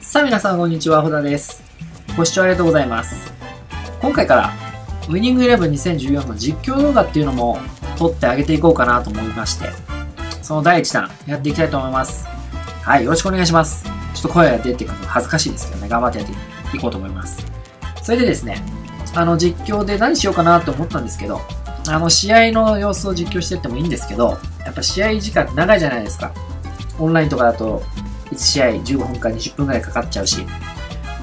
さあ皆さんこんにちは、ほだです。ご視聴ありがとうございます。今回から、ウィニングイレブン2014の実況動画っていうのも撮ってあげていこうかなと思いまして、その第1弾やっていきたいと思います。はい、よろしくお願いします。ちょっと声が出てくるの恥ずかしいですけどね、頑張ってやっていこうと思います。それでですね、あの実況で何しようかなと思ったんですけど、あの試合の様子を実況してってもいいんですけど、やっぱ試合時間長いじゃないですか。オンラインとかだと1試合15分か20分くらいかかっちゃうし、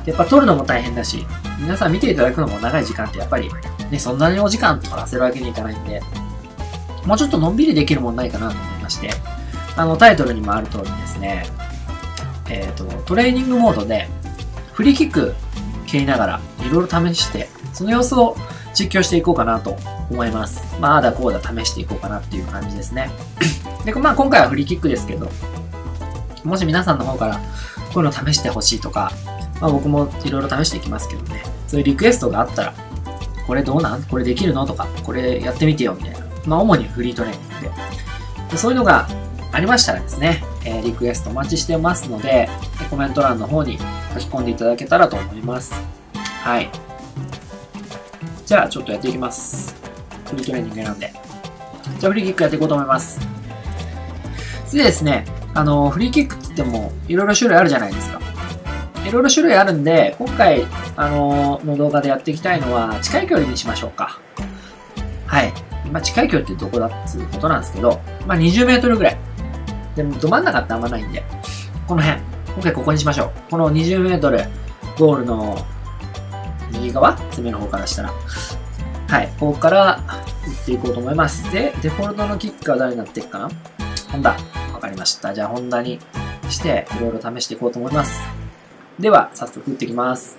やっぱ撮るのも大変だし、皆さん見ていただくのも長い時間ってやっぱり、ね、そんなにお時間とかせるわけにいかないんで、もうちょっとのんびりできるもんないかなと思いまして、あの、タイトルにもある通りですね、えっ、と、トレーニングモードで、フリーキック蹴りながら、いろいろ試して、その様子を実況していこうかなと思います。ま、ああだこうだ試していこうかなっていう感じですね。で、まあ、今回はフリーキックですけど、もし皆さんの方からこういうの試してほしいとか、まあ僕もいろいろ試していきますけどね、そういうリクエストがあったら、これどうなん？これできるの？とか、これやってみてよみたいな。まあ主にフリートレーニングで。でそういうのがありましたらですね、えーリクエストお待ちしてますので、コメント欄の方に書き込んでいただけたらと思います。はい。じゃあちょっとやっていきます。フリートレーニング選んで。じゃあフリーキックやっていこうと思います。次ですね、あの、フリーキックって言っても、いろいろ種類あるじゃないですか。いろいろ種類あるんで、今回、あの、の動画でやっていきたいのは、近い距離にしましょうか。はい。まあ、近い距離ってどこだっつうことなんですけど、まあ、20メートルぐらい。でも、ど真ん中ってあんまないんで、この辺。今回ここにしましょう。この20メートル、ゴールの右側？爪の方からしたら。はい。ここから打っていこうと思います。で、デフォルトのキックは誰になっていくかな？ホンダ。ました。じゃあ、ホンダにして、いろいろ試していこうと思います。では、早速打っていきます。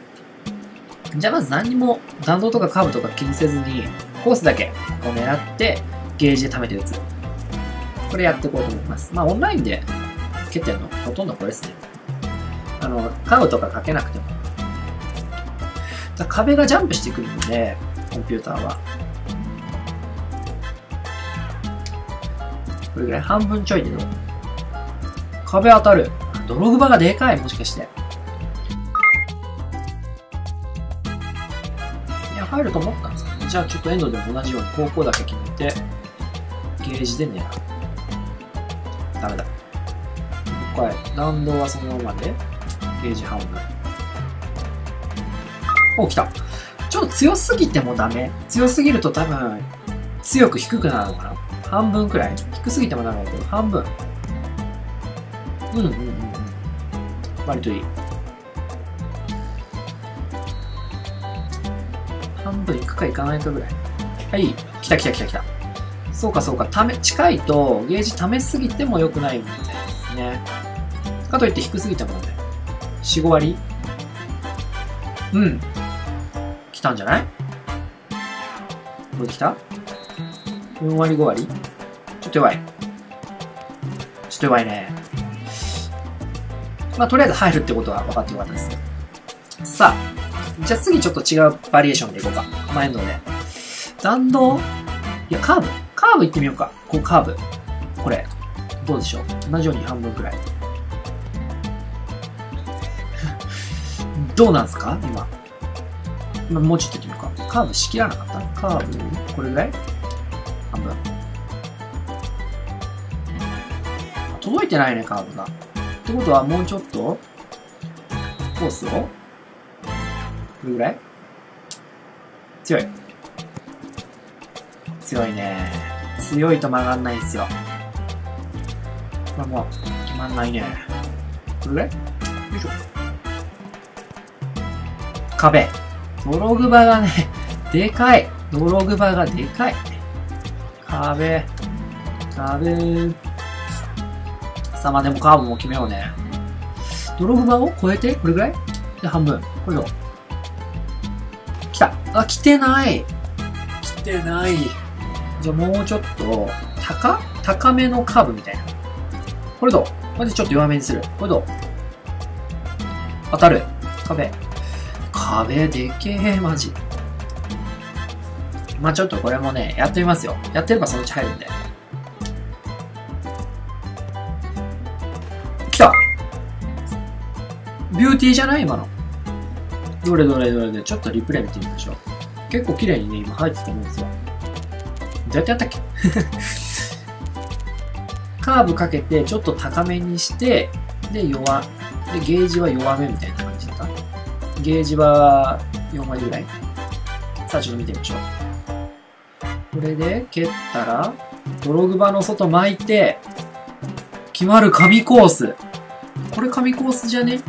じゃあ、まず何にも弾道とかカーブとか気にせずに、コースだけこう狙って、ゲージで貯めて打つ。これやっていこうと思います。まあ、オンラインで蹴ってるの、ほとんどこれですね。あの、カーブとかかけなくても。だ壁がジャンプしてくるので、コンピューターは。これぐらい半分ちょいでどう壁当たる。ドログバがでかい、もしかして。いや、入ると思ったんですけど、ね、じゃあちょっとエンドでも同じように方向だけ決めて、ゲージで狙う。ダメだ。もう一回、弾道はそのままで、ゲージ半分。お、来た。ちょっと強すぎてもダメ。強すぎると多分、強く低くなるのかな。半分くらい。低すぎてもダメだけど、半分。うんうんうんうん。割といい。半分いくかいかないかぐらい。はい。来た来た来た来た。そうかそうか。ため、近いとゲージ溜めすぎても良くないみたいですね。かといって低すぎてもダメ。4、5割うん。来たんじゃない？これ来た ?4 割5割ちょっと弱い。ちょっと弱いね。まあ、とりあえず入るってことは分かってよかったです。さあ、じゃあ次ちょっと違うバリエーションでいこうか。マインドで。弾道？いや、カーブ。カーブ行ってみようか。こうカーブ。これ。どうでしょう？同じように半分くらい。どうなんすか？今。今もうちょっと行ってみようか。カーブしきらなかったカーブこれぐらい？半分。届いてないね、カーブが。ってことはもうちょっと、コースを、これぐらい？強い。強いね。強いと曲がんないんすよ。これもう、決まんないね。これぐらい？よいしょ。壁。ドログバがね、でかい。ドログバがでかい。壁。壁。さ、までもカーブも決めようね。ドログバを超えてこれぐらい？で、半分。これどう来た。あ、来てない。来てない。じゃあもうちょっと、高？高めのカーブみたいな。これどう？これでちょっと弱めにする。これどう？当たる。壁。壁でけえ、マジ。まあちょっとこれもね、やってみますよ。やってればそのうち入るんで。ビューティーじゃない今の？どれどれどれで、ちょっとリプレイ見てみましょう。結構綺麗にね、今入ってたと思うんですよ。どうやってやったっけ？カーブかけて、ちょっと高めにして、で、弱、で、ゲージは弱めみたいな感じだった？ゲージは4割ぐらい？さあ、ちょっと見てみましょう。これで蹴ったら、ドログバの外巻いて、決まる神コース。これ神コースじゃね？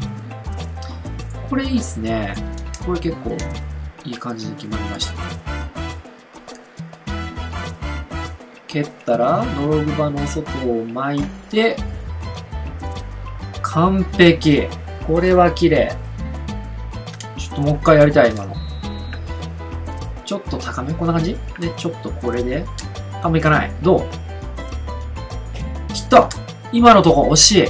これいいっすね。これ結構いい感じに決まりました。蹴ったら、ドログバの外を巻いて、完璧。これは綺麗。ちょっともう一回やりたい、今の。ちょっと高め？こんな感じ？で、ちょっとこれで。あんまいかない。どう？きっと今のとこ惜しい。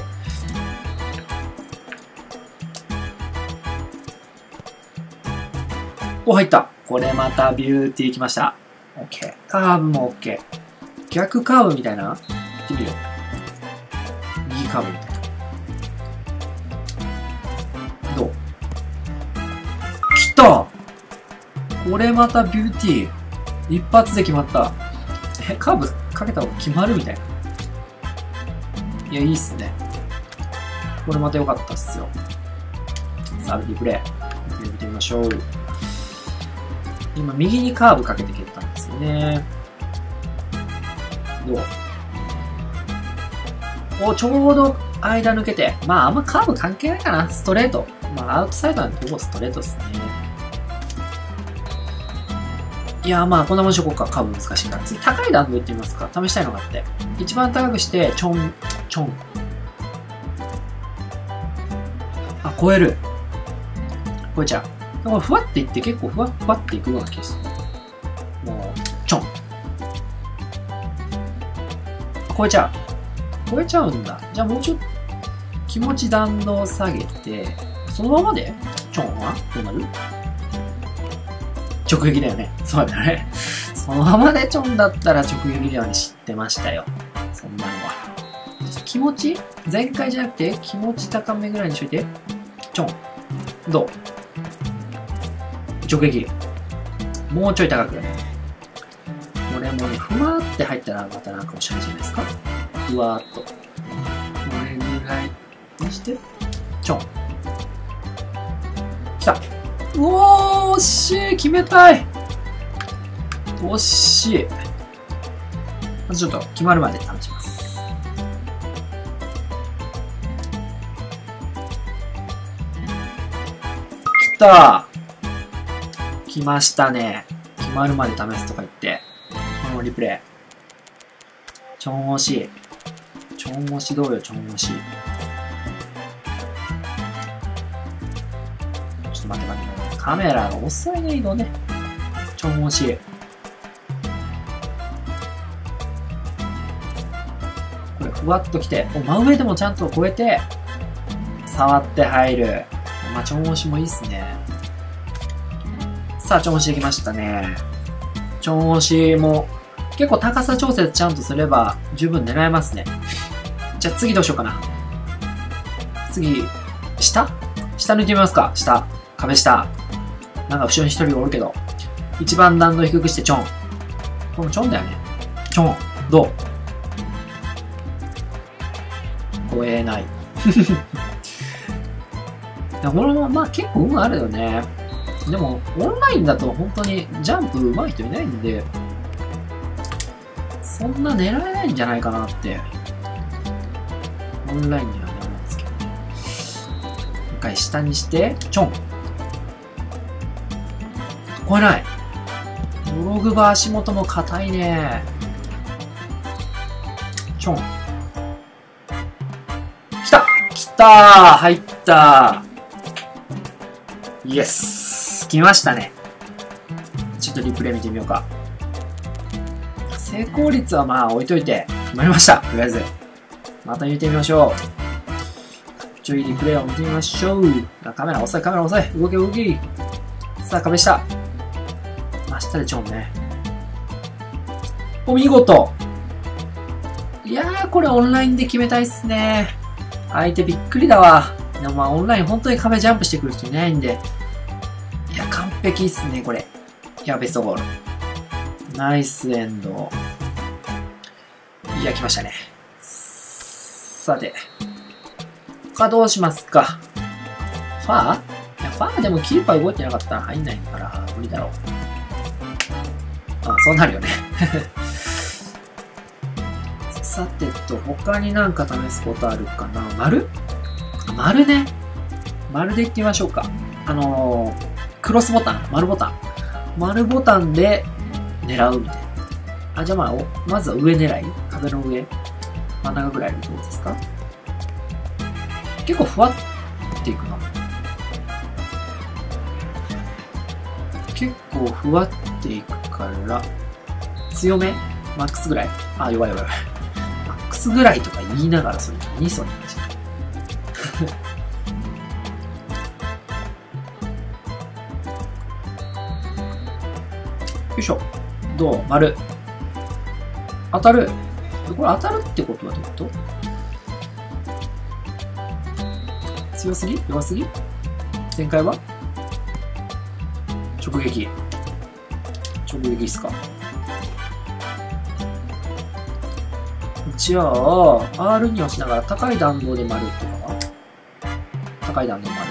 入った。これまたビューティーきました。OK。カーブも OK。逆カーブみたいな？行ってみよう。右カーブみたいな。どう？来たこれまたビューティー。一発で決まった。え、カーブかけた方が決まるみたいな。いや、いいっすね。これまた良かったっすよ。さあ、リプレイ。見てみましょう。今、右にカーブかけて蹴ったんですよね。どう？お、ちょうど間抜けて。まあ、あんまカーブ関係ないかな。ストレート。まあ、アウトサイドなんてほぼストレートですね。いやまあ、こんなもんしょこうか。カーブ難しいか。次、高い弾道いってみますか？試したいのがあって。一番高くして、ちょん、ちょん。あ、超える。超えちゃう。だからふわっていって結構ふわふわっていくような気がする。もう、ちょん。超えちゃう。超えちゃうんだ。じゃあもうちょっと気持ち弾道下げて、そのままでちょんはどうなる？直撃だよね。そうだね。そのままでちょんだったら直撃だよね。知ってましたよ。そんなのは。気持ち？全開じゃなくて気持ち高めぐらいにしといて。ちょん。どう？直撃。もうちょい高く。これもね、ふわって入ったらまたなんかおしゃれじゃないですか。ふわーっと。これぐらいにして、ちょん。きた。うおー、惜しい決めたい惜しい。まずちょっと決まるまで試します。きた来ましたね。決まるまで試すとか言って。このリプレイ。ちょん押し。ちょん押しどうよ、ちょん押し。ちょっと待って待って。カメラが遅いね、移動ね。ちょん押し。これ、ふわっときて、真上でもちゃんと超えて、触って入る。まあ、ちょん押しもいいっすね。さあ、ちょん押しできましたね。ちょん押しも結構高さ調節ちゃんとすれば十分狙えますね。じゃあ次どうしようかな。次、下？下抜いてみますか下。壁下。なんか後ろに一人おるけど。一番弾道低くしてちょん。このちょんだよね。ちょん。どう？超えない。いや、これもま結構運あるよね。でも、オンラインだと本当にジャンプ上手い人いないんで、そんな狙えないんじゃないかなって、オンラインには狙うんですけど。一回下にして、ちょん。超えない。ブログバ足元も硬いね。ちょん。来た来た入ったイエスきましたね。ちょっとリプレイ見てみようか。成功率はまあ置いといて、決まりました。とりあえず。また入れてみましょう。ちょいリプレイを見てみましょう。あカメラ遅い、カメラ遅い。動け動け。さあ、壁下。真下でちょんね。お見事いやー、これオンラインで決めたいっすね。相手びっくりだわ。でもまあオンライン本当に壁ジャンプしてくる人いないんで、完璧っすね、これ。いや、ベストゴール。ナイスエンド。いや、来ましたね。さて。他どうしますか？ファー？いや、ファーでもキーパー動いてなかったら入んないから無理だろう。あ、そうなるよね。さてと、他になんか試すことあるかな？丸？丸ね。丸でいってみましょうか。あのー、クロスボタン、丸ボタン。丸ボタンで狙うみたいな。あ、じゃあまあ、まずは上狙い壁の上真ん中ぐらいのどうですか？結構ふわっていくな。結構ふわっていくから、強め？マックスぐらい？あ、弱い弱い。マックスぐらいとか言いながらそれ何それよいしょ。どう？丸。当たる。これ当たるってことはどういうこと？強すぎ？弱すぎ？展開は？直撃。直撃っすか？じゃあ、R に押しながら高い弾道で丸っていうのは？高い弾道丸。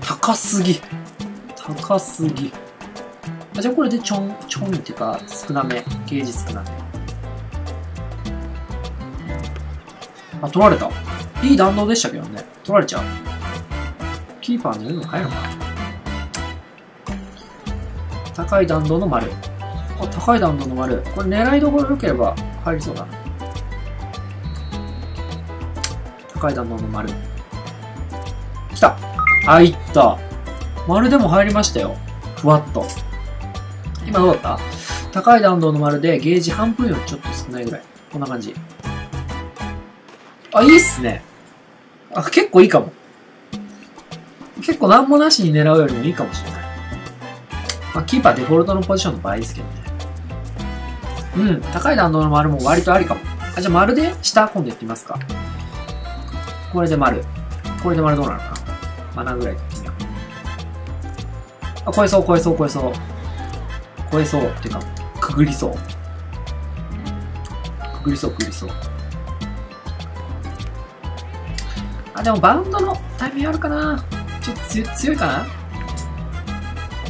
高すぎ。高すぎ。じゃあこれでちょん、ちょんっていうか少なめ。ゲージ少なめ。あ、取られた。いい弾道でしたけどね。取られちゃう。キーパーの言うの入るのかな高い弾道の丸。あ、高い弾道の丸。これ狙いどころ良ければ入りそうだな。高い弾道の丸。来た入った丸でも入りましたよ。ふわっと。今どうだった高い弾道の丸でゲージ半分よりちょっと少ないぐらい。こんな感じ。あ、いいっすね。あ、結構いいかも。結構何もなしに狙うよりもいいかもしれない。まあ、キーパーデフォルトのポジションの場合ですけどね。うん、高い弾道の丸も割とありかも。あ、じゃあ丸で下今度やってみますか。これで丸。これで丸どうなるかな。7ぐらいでいってみよう。あ、超えそう、超えそう、超えそう。超えそう。っていうか、くぐりそう。くぐりそう、くぐりそう。あ、でもバウンドのタイミングあるかなちょっと強いかな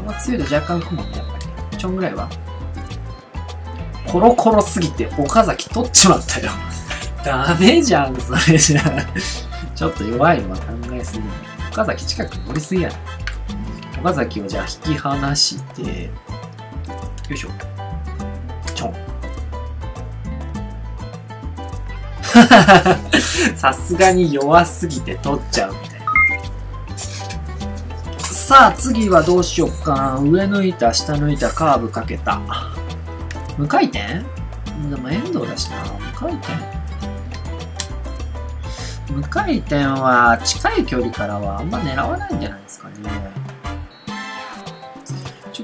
ま強いと若干雲ってやっぱり。ちょんぐらいはコロコロすぎて岡崎取っちまったよ ダメじゃん、それじゃ。ちょっと弱いわ、考えすぎ。岡崎近く乗りすぎやん。岡崎をじゃあ引き離して、よいしょ。ちょん。さすがに弱すぎて取っちゃうみたいな。さあ、次はどうしよっかな。上抜いた、下抜いた、カーブかけた。無回転？でも遠藤だしな。無回転？無回転は近い距離からはあんま狙わないんじゃないですかね。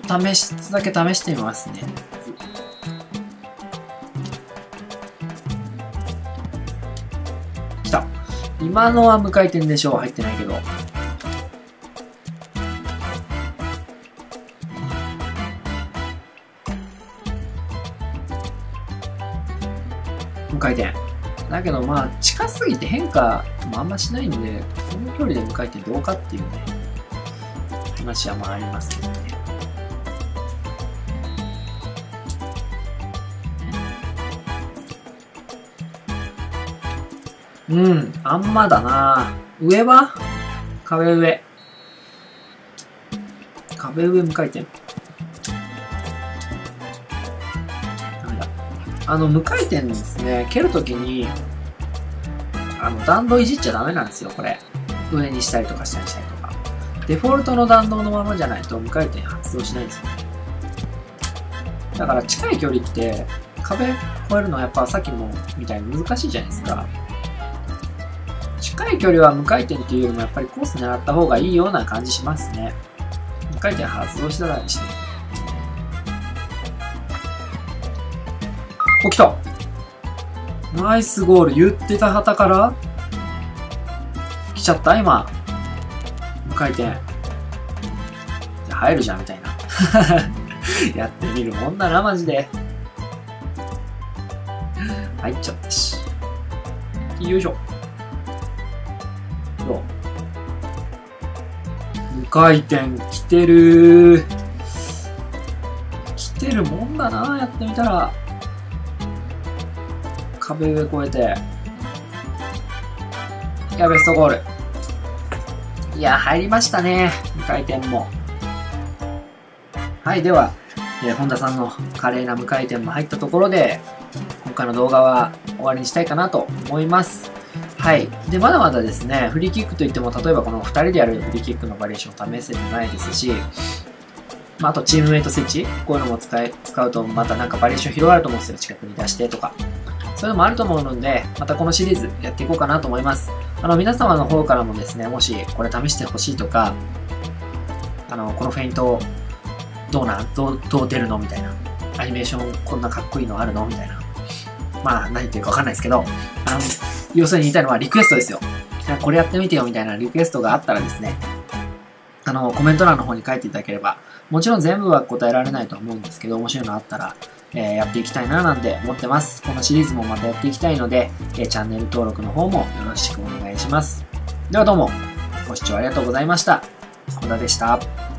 試し、だけ試してみますね。来た。今のは無回転でしょう。入ってないけど。無回転。だけどまあ近すぎて変化もあんましないんで、この距離で無回転どうかっていうね、話はまあありますけどね。うん、あんまだな上は？壁上。壁上無回転。ダメだ。あの、無回転ですね、蹴るときに、あの、弾道いじっちゃダメなんですよ、これ。上にしたりとか下にしたりとか。デフォルトの弾道のままじゃないと無回転発動しないんですよ。だから近い距離って壁越えるのはやっぱさっきもみたいに難しいじゃないですか。近い距離は無回転っていうよりもやっぱりコース狙った方がいいような感じしますね。無回転発動したらにしてお、来たナイスゴール。言ってた旗から来ちゃった今。無回転。じゃ入るじゃん、みたいな。やってみるもんだな、マジで。入っちゃったし。よいしょ。無回転来てる来てるもんだな、やってみたら。壁上越えて。いや、ベストゴール。いや、入りましたね。無回転も。はい、では、えー、本田さんの華麗な無回転も入ったところで、今回の動画は終わりにしたいかなと思います。はい。で、まだまだですね、フリーキックといっても、例えばこの2人でやるフリーキックのバリエーションを試せないですし、まあ、あとチームメイト設置、こういうのも使い使うと、またなんかバリエーション広がると思うんですよ。近くに出してとか。そういうのもあると思うので、またこのシリーズやっていこうかなと思います。あの、皆様の方からもですね、もしこれ試してほしいとか、あの、このフェイントどうなんどう、どう出るの？みたいな。アニメーションこんなかっこいいのあるの？みたいな。まあ、何言ってるかわかんないですけど、あの、要するに言いたいのはリクエストですよ。これやってみてよみたいなリクエストがあったらですね、あの、コメント欄の方に書いていただければ、もちろん全部は答えられないと思うんですけど、面白いのあったら、えー、やっていきたいななんて思ってます。このシリーズもまたやっていきたいので、えー、チャンネル登録の方もよろしくお願いします。ではどうも、ご視聴ありがとうございました。小田でした。